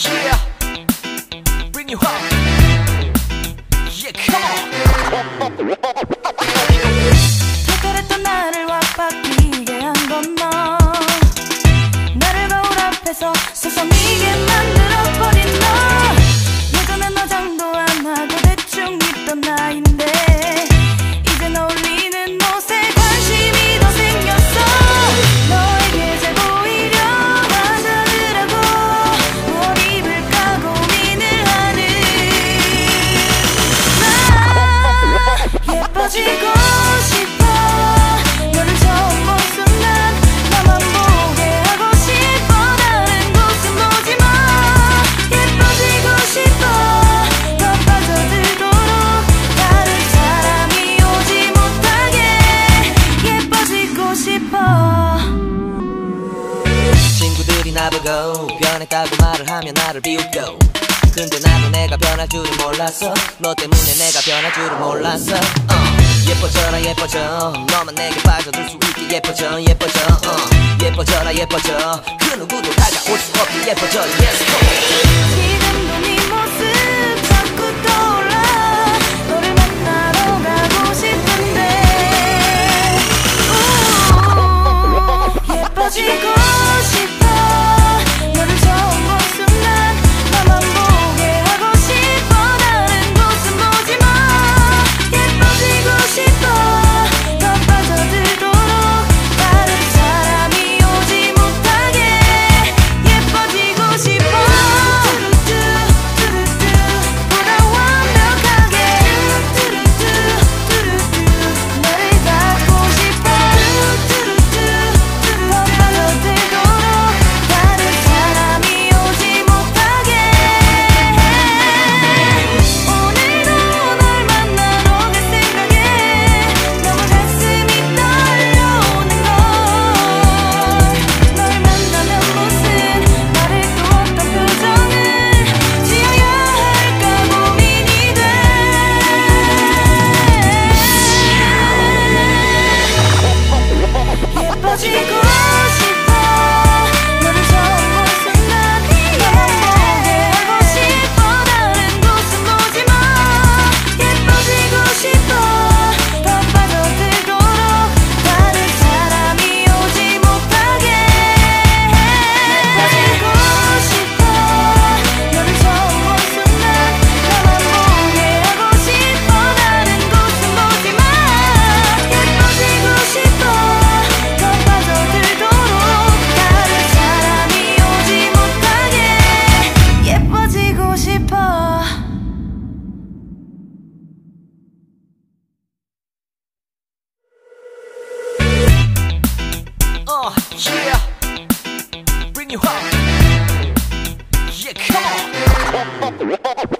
Yeah, bring you up. Yeah, come on. 해결했던 나를 왁박이게 한건 너. 나를 거울 앞에서 세상 근데 나도 내가 변할 줄은 몰랐어. 너 때문에 내가 변할 줄은 몰랐어. uh. 예뻐져라 예뻐져. 너만 내게 빠져들 수 있게 예뻐져 예뻐져. uh. 예뻐져라 예뻐져. 그 누구도 다가올 수 없게 예뻐져. Yes 지금도 네 모습 자꾸 떠올라. 너를 만나러 가고 싶은데. 오, 예뻐지고 싶어. Yeah, bring you up. Yeah, come on.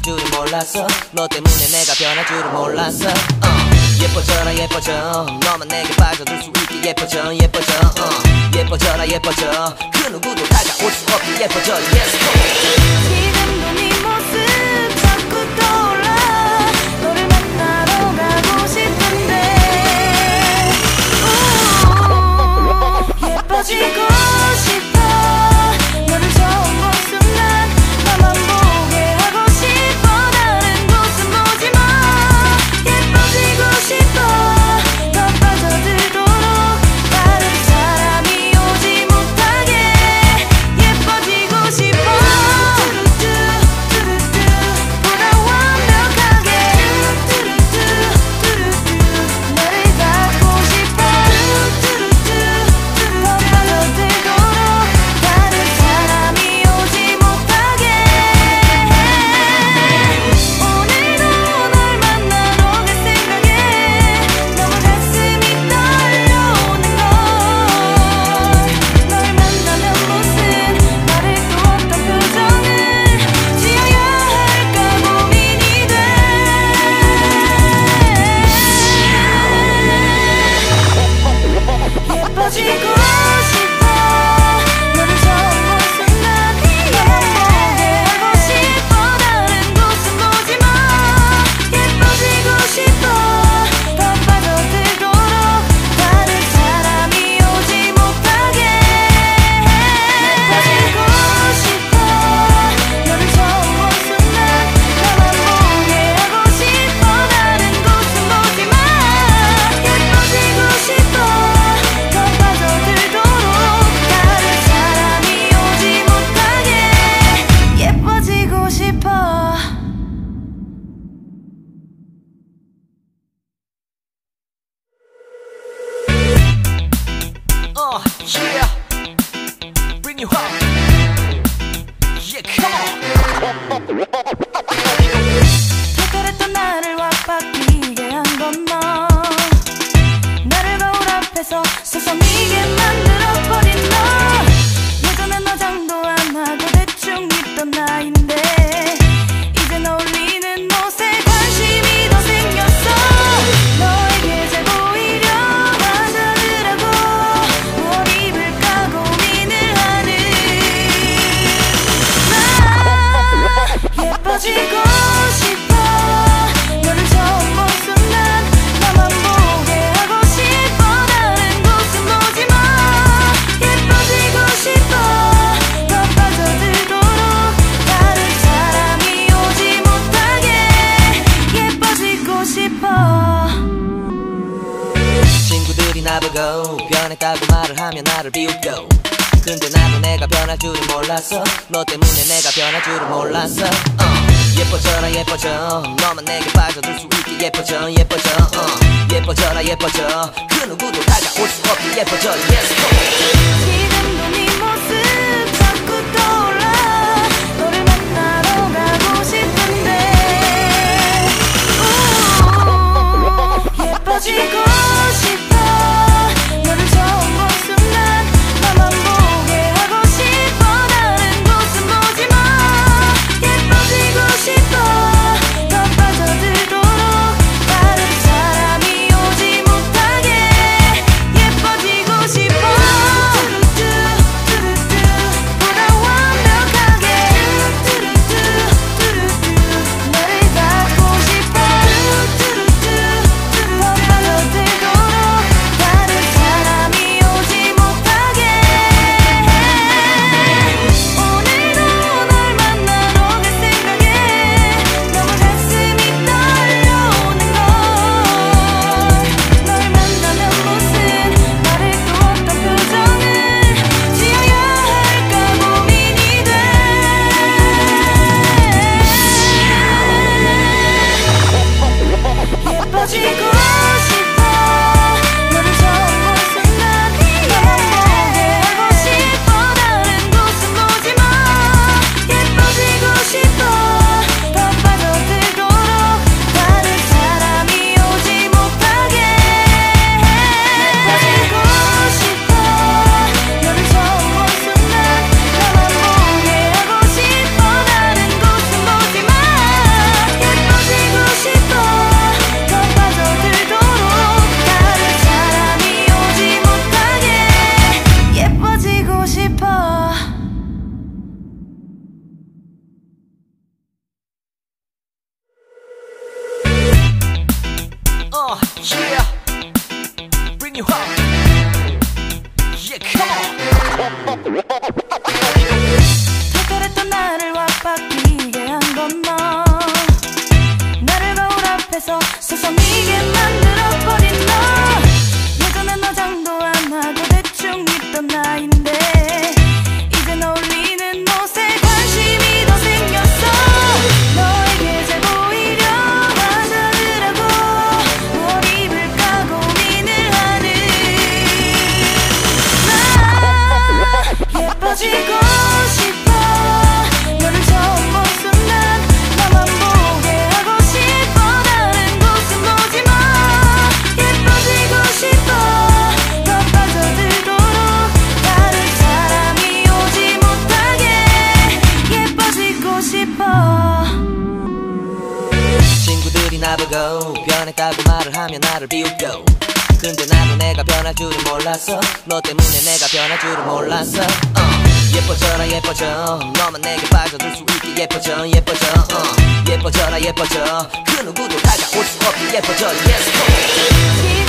변할 줄은 몰랐어. 너 때문에 내가 변할 줄은 몰랐어. uh. 예뻐져라 예뻐져. 너만 내게 빠져들 수 있게 예뻐져 예뻐져. uh. 예뻐져라 예뻐져. 그 누구도 다가올 수 없게 예뻐져 yes. 지금도 네 모습 자꾸 떠올라. 너를 만나러 가고 싶은데. 오, 예뻐지고. Ha ha ha! 변할 줄은 몰랐어. 너 때문에 내가 변할 줄은 몰랐어. uh. 예뻐져라 예뻐져. 너만 내게 빠져들 수 있게 예뻐져 예뻐져. uh. 예뻐져라 예뻐져. 그 누구도 다가올 수 없게 예뻐져. Yes go. so 몰랐어? 너 때문에 내가 변할 줄은 몰랐어. uh, 예뻐져라 예뻐져. 너만 내게 빠져들 수 있게 예뻐져 예뻐져. uh, 예뻐져라 예뻐져. 그 누구도 다가올 수 없게 예뻐져. Yes go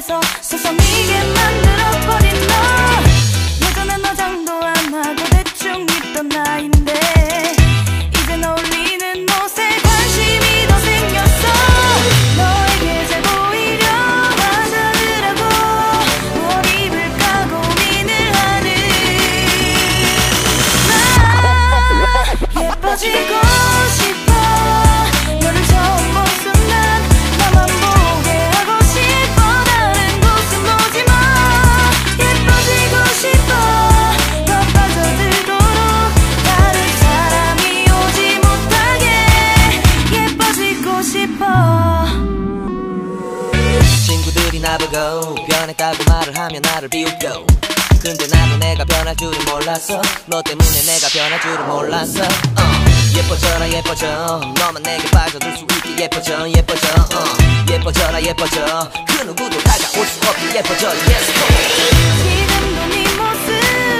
beso. 하며 나를 비웃겨. 근데 나도 내가 변할 줄은 몰랐어. 너 때문에 내가 변할 줄은 몰랐어. uh. 예뻐져라 예뻐져. 너만 내게 빠져들 수 있게 예뻐져 예뻐져. uh. 예뻐져라 예뻐져. 그 누구도 다가올 수 없게 예뻐져. Yes go. 지금도 네 모습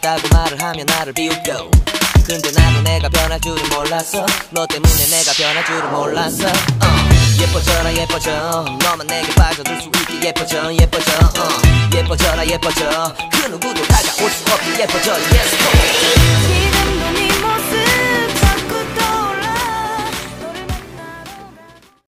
밝다고 말을 하면 나를 비웃겨 근데 나도 내가 변할 줄은 몰랐어 너 때문에 내가 변할 줄은 몰랐어 uh. 예뻐져라 예뻐져 너만 내게 빠져들 수 있게 예뻐져 예뻐져 uh. 예뻐져라 예뻐져 그 누구도 다가올 수 없게 예뻐져 Yes 지금도 네 모습